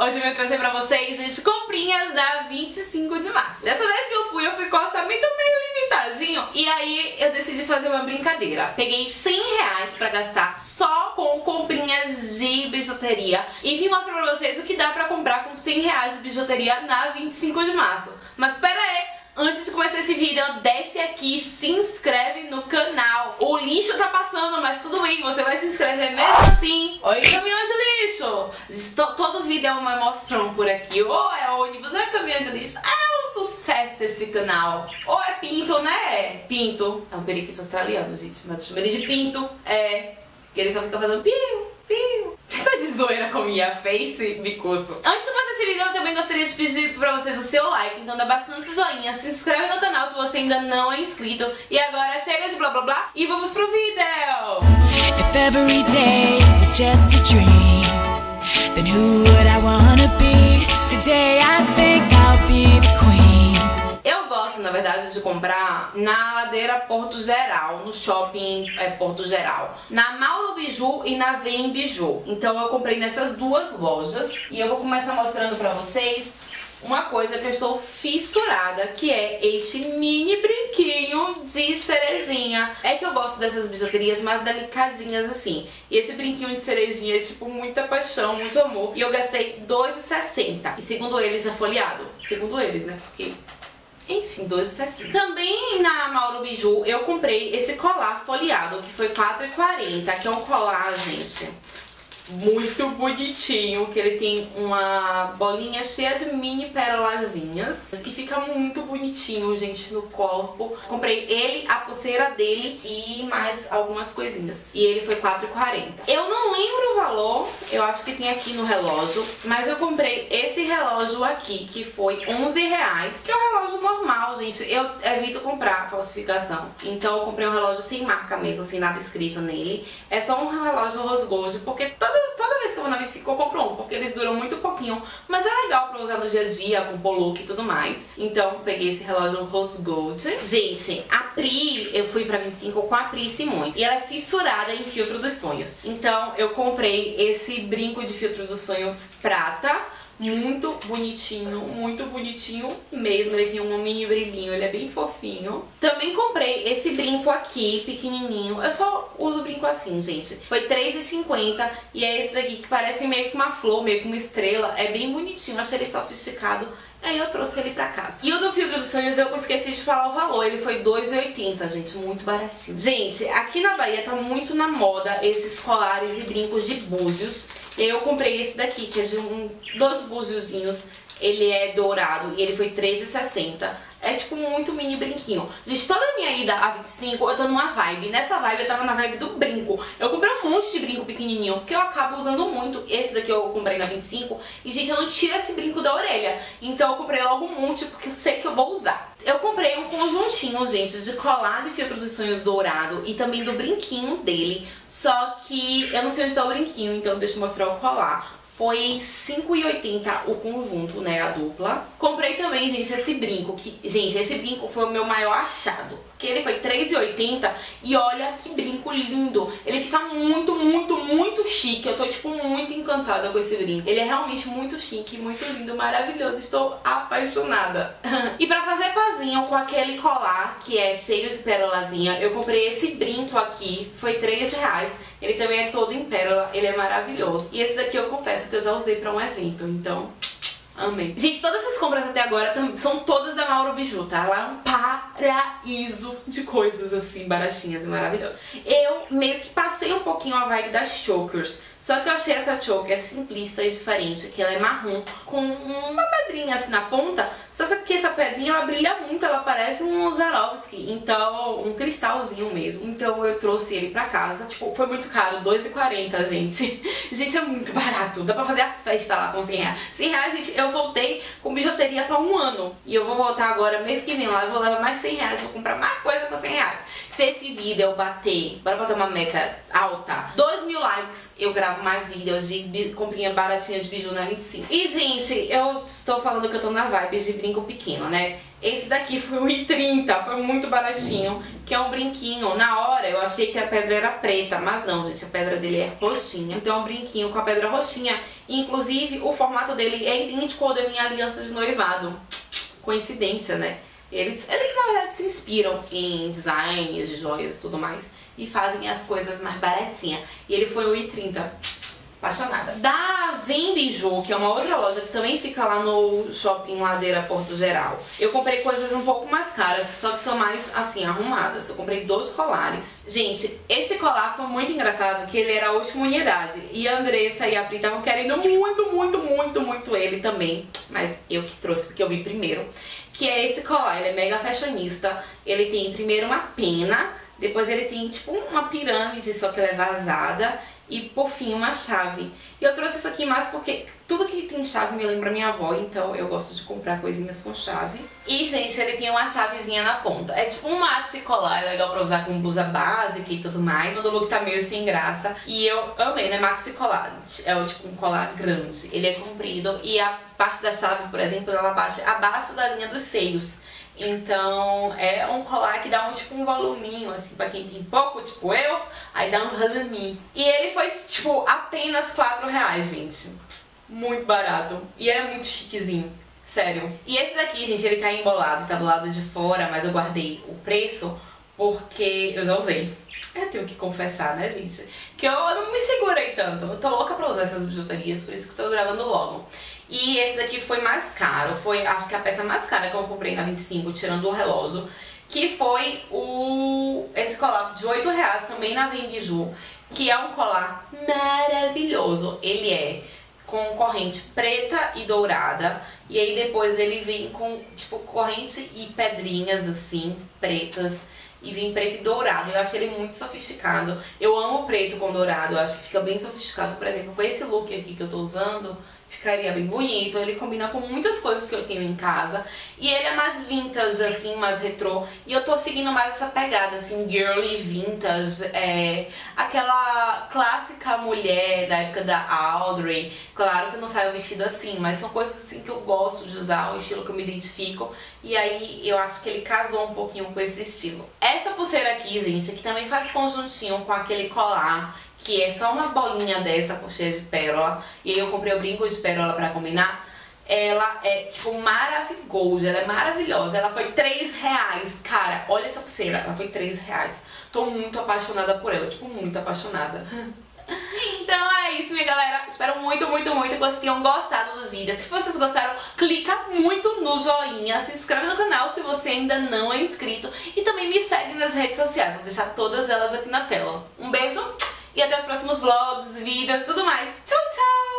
Hoje eu vim trazer pra vocês, gente, comprinhas da 25 de março. Dessa vez que eu fui, eu fui com orçamento meio limitadinho. E aí eu decidi fazer uma brincadeira. Peguei 100 reais pra gastar só com comprinhas de bijuteria. E vim mostrar pra vocês o que dá pra comprar com 100 reais de bijuteria na 25 de março. Mas pera aí, Antes de começar esse vídeo, desce aqui, se inscreve no canal. O lixo tá passando, mas tudo bem, você vai se inscrever mesmo assim. Oi, caminhão de lixo! Todo vídeo é uma emoção por aqui. Ou é ônibus, ou é caminhão de lixo. É um sucesso esse canal. Ou é pinto, né? Pinto. É um periquito australiano, gente. Mas eu chamo ele de pinto. É. Que ele só fica fazendo piu, piu tá de zoeira com minha face, bicuço. Antes de começar esse vídeo, eu também gostaria de pedir pra vocês o seu like, então dá bastante joinha, se inscreve no canal se você ainda não é inscrito. E agora chega de blá blá blá e vamos pro vídeo! If every day is just a dream, then who verdade, de comprar na ladeira Porto Geral, no shopping é, Porto Geral. Na Mauro Biju e na Vem Biju. Então eu comprei nessas duas lojas e eu vou começar mostrando pra vocês uma coisa que eu estou fissurada, que é este mini brinquinho de cerejinha. É que eu gosto dessas bijuterias mais delicadinhas assim. E esse brinquinho de cerejinha é tipo muita paixão, muito amor. E eu gastei R$2,60. E segundo eles é folheado. Segundo eles, né? Porque enfim, 12,60. Também na Mauro Biju eu comprei esse colar folheado, que foi R$4,40, que é um colar, gente muito bonitinho, que ele tem uma bolinha cheia de mini perolazinhas e fica muito bonitinho, gente, no corpo. Comprei ele, a pulseira dele e mais algumas coisinhas. E ele foi R$4,40. Eu não lembro o valor, eu acho que tem aqui no relógio, mas eu comprei esse relógio aqui, que foi R$11,00, que é um relógio normal, gente. Eu evito comprar falsificação. Então eu comprei um relógio sem marca mesmo, sem nada escrito nele. É só um relógio rose gold, porque toda toda vez que eu vou na 25 eu compro um, porque eles duram muito pouquinho, mas é legal pra usar no dia a dia, com polo e tudo mais. Então, peguei esse relógio Rose Gold. Gente, a Pri, eu fui pra 25 com a Pri Simões, e ela é fissurada em filtro dos sonhos. Então, eu comprei esse brinco de filtro dos sonhos prata, muito bonitinho, muito bonitinho mesmo. Ele tem um mini brilhinho, ele é bem fofinho. Também comprei esse brinco aqui, pequenininho. Eu só uso brinco assim, gente. Foi R$3,50 e é esse daqui que parece meio que uma flor, meio que uma estrela. É bem bonitinho, achei ele sofisticado. Aí eu trouxe ele pra casa. E o do filtro dos sonhos eu esqueci de falar o valor. Ele foi R$2,80, gente. Muito baratinho. Gente, aqui na Bahia tá muito na moda esses colares e brincos de búzios. Eu comprei esse daqui, que é de um, dois búziozinhos. Ele é dourado e ele foi R$13,60. É tipo muito mini brinquinho. Gente, toda a minha ida a 25 eu tô numa vibe. Nessa vibe eu tava na vibe do brinco. Eu comprei um monte de brinco pequenininho, porque eu acabo usando muito. Esse daqui eu comprei na 25. E, gente, eu não tiro esse brinco da orelha. Então eu comprei logo um monte, porque eu sei que eu vou usar. Eu comprei um conjuntinho, gente, de colar de filtro dos sonhos dourado e também do brinquinho dele. Só que eu não sei onde tá o brinquinho, então deixa eu mostrar o colar. Foi 5,80 o conjunto, né, a dupla. Comprei também, gente, esse brinco, que, gente, esse brinco foi o meu maior achado. Que ele foi 3,80 e olha que brinco lindo. Ele fica muito, muito, muito chique. Eu tô, tipo, muito encantada com esse brinco. Ele é realmente muito chique, muito lindo, maravilhoso. Estou apaixonada. e pra fazer com aquele colar, que é cheio de pérolazinha, eu comprei esse brinco aqui. Foi 3 reais. Ele também é todo em pérola, ele é maravilhoso. E esse daqui eu confesso que eu já usei pra um evento, então... Amei. Gente, todas essas compras até agora são todas da Mauro Biju, tá? Ela é um paraíso de coisas assim, baratinhas e maravilhosas. Eu meio que passei um pouquinho a vibe das chokers. Só que eu achei essa choker simplista e diferente, que ela é marrom, com uma pedrinha assim na ponta, só que essa pedrinha ela brilha muito, ela parece um Zarovski, então um cristalzinho mesmo. Então eu trouxe ele pra casa, tipo, foi muito caro, R$2,40, gente. gente, é muito barato, dá pra fazer a festa lá com 100 reais. 100 reais, gente, eu voltei com bijuteria pra um ano, e eu vou voltar agora mês que vem lá, eu vou levar mais 100 reais, vou comprar mais coisa com 100 reais. Se esse vídeo bater, bora botar uma meta alta, 2 mil likes, eu gravo mais vídeos de comprinha baratinha de biju na 25. E, gente, eu estou falando que eu tô na vibe de brinco pequeno, né? Esse daqui foi 1,30, foi muito baratinho, que é um brinquinho. Na hora eu achei que a pedra era preta, mas não, gente, a pedra dele é roxinha. Então é um brinquinho com a pedra roxinha. Inclusive, o formato dele é idêntico ao da minha aliança de noivado. Coincidência, né? Eles, eles na verdade se inspiram em designs de joias e tudo mais e fazem as coisas mais baratinhas. E ele foi 1,30 apaixonada. Da Vem Biju, que é uma outra loja que também fica lá no shopping Ladeira Porto Geral. Eu comprei coisas um pouco mais caras, só que são mais assim, arrumadas. Eu comprei dois colares. Gente, esse colar foi muito engraçado, que ele era a última unidade. E a Andressa e a Pri estavam querendo muito, muito, muito, muito ele também. Mas eu que trouxe porque eu vi primeiro. Que é esse colar, ele é mega fashionista. Ele tem primeiro uma pena, depois ele tem tipo uma pirâmide, só que ela é vazada e por fim uma chave. E eu trouxe isso aqui mais porque tudo que tem chave me lembra minha avó, então eu gosto de comprar coisinhas com chave. E gente, ele tem uma chavezinha na ponta. É tipo um maxi colar, é legal pra usar com blusa básica e tudo mais. O look tá meio sem graça. E eu amei, né? Maxi colar. É o tipo um colar grande. Ele é comprido e a parte da chave, por exemplo, ela bate abaixo da linha dos seios. Então é um colar que dá um tipo um voluminho, assim, pra quem tem pouco, tipo eu, aí dá um voluminho. E ele foi, tipo, apenas 4 reais, gente. Muito barato. E é muito chiquezinho. Sério. E esse daqui, gente, ele tá embolado, tá do lado de fora, mas eu guardei o preço porque eu já usei. Eu tenho que confessar, né, gente? Que eu não me segurei tanto. Eu tô louca pra usar essas bijuterias, por isso que tô gravando logo. E esse daqui foi mais caro, foi acho que a peça mais cara que eu comprei na 25, tirando o relógio, que foi o esse colar de 8 reais também na Vendiju, que é um colar maravilhoso. Ele é com corrente preta e dourada, e aí depois ele vem com tipo corrente e pedrinhas assim, pretas e vem preto e dourado. Eu achei ele muito sofisticado. Eu amo preto com dourado, eu acho que fica bem sofisticado. Por exemplo, com esse look aqui que eu tô usando, ficaria bem bonito. Ele combina com muitas coisas que eu tenho em casa. E ele é mais vintage, assim, mais retrô. E eu tô seguindo mais essa pegada, assim, girly vintage. É, aquela clássica mulher da época da Audrey. Claro que eu não saio vestida assim, mas são coisas assim que eu gosto de usar, um estilo que eu me identifico. E aí eu acho que ele casou um pouquinho com esse estilo. Essa pulseira aqui, gente, que também faz conjuntinho com aquele colar que é só uma bolinha dessa com cheia de pérola. E aí eu comprei o brinco de pérola pra combinar. Ela é, tipo, maravilhosa, ela é maravilhosa. Ela foi 3 reais, cara. Olha essa pulseira, ela foi 3 reais. Tô muito apaixonada por ela, tipo, muito apaixonada. Então é isso, minha galera. Espero muito, muito, muito que vocês tenham gostado dos vídeos. Se vocês gostaram, clica muito no joinha, se inscreve no canal se você ainda não é inscrito e também me segue nas redes sociais. Vou deixar todas elas aqui na tela. Um beijo! E até os próximos vlogs, vídeos, tudo mais. Tchau, tchau!